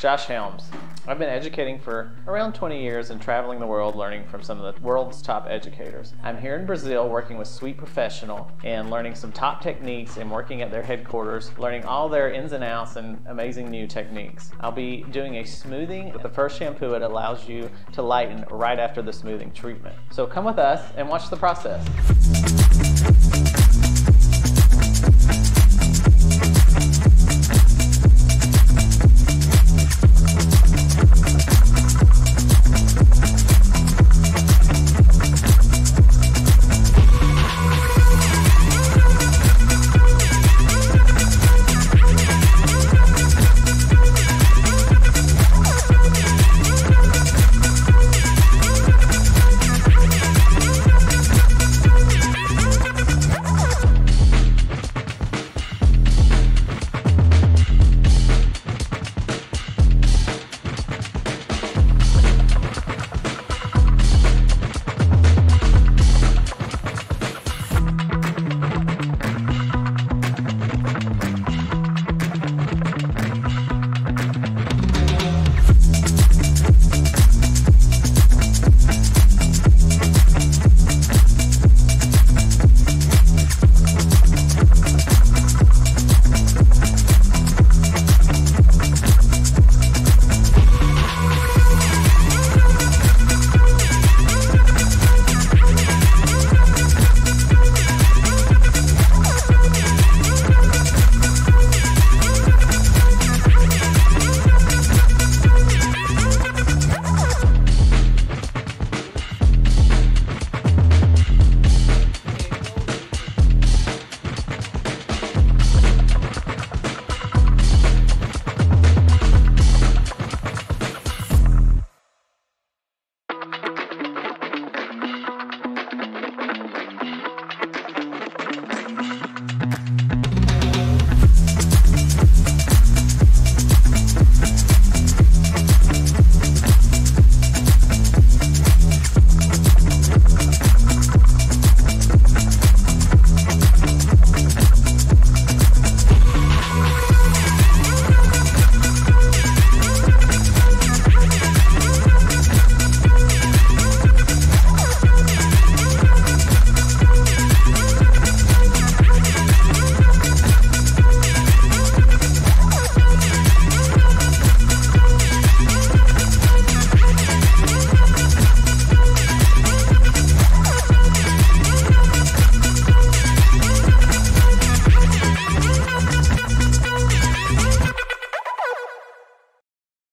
Josh Helms. I've been educating for around 20 years and traveling the world learning from some of the world's top educators. I'm here in Brazil working with Sweet Professional and learning some top techniques and working at their headquarters, learning all their ins and outs and amazing new techniques. I'll be doing a smoothing with the first shampoo. It allows you to lighten right after the smoothing treatment. So come with us and watch the process.